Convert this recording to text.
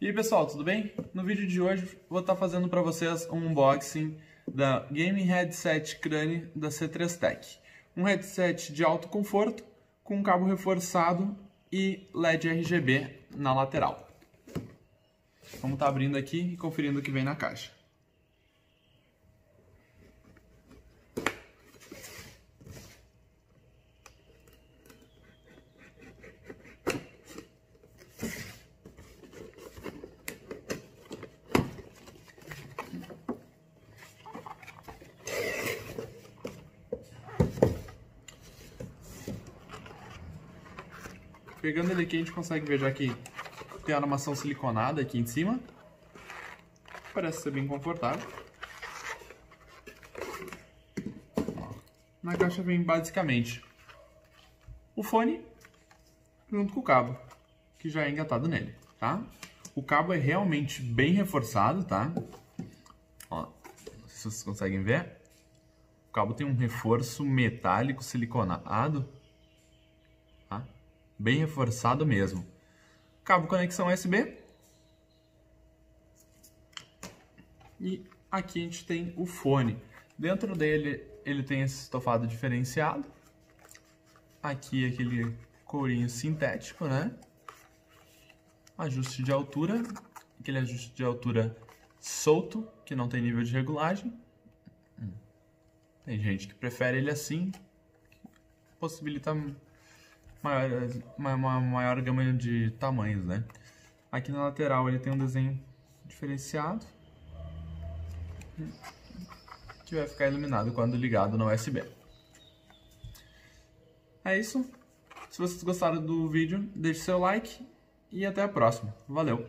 E aí pessoal, tudo bem? No vídeo de hoje vou estar fazendo para vocês um unboxing da Gaming Headset Crane da C3 Tech. Um headset de alto conforto, com cabo reforçado e LED RGB na lateral. Vamos estar abrindo aqui e conferindo o que vem na caixa. Pegando ele aqui, a gente consegue ver já que tem a armação siliconada aqui em cima. Parece ser bem confortável. Na caixa vem basicamente o fone junto com o cabo, que já é engatado nele, tá? O cabo é realmente bem reforçado, tá? Ó, não sei se vocês conseguem ver. O cabo tem um reforço metálico siliconado bem reforçado mesmo. Cabo conexão USB. E aqui a gente tem o fone. Dentro dele ele tem esse estofado diferenciado. Aqui aquele courinho sintético, né? Ajuste de altura, aquele ajuste de altura solto, que não tem nível de regulagem. Tem gente que prefere ele assim, possibilita maior, uma, uma maior gama de tamanhos, né? Aqui na lateral ele tem um desenho diferenciado que vai ficar iluminado quando ligado no USB. É isso. Se vocês gostaram do vídeo, deixe seu like e até a próxima. Valeu!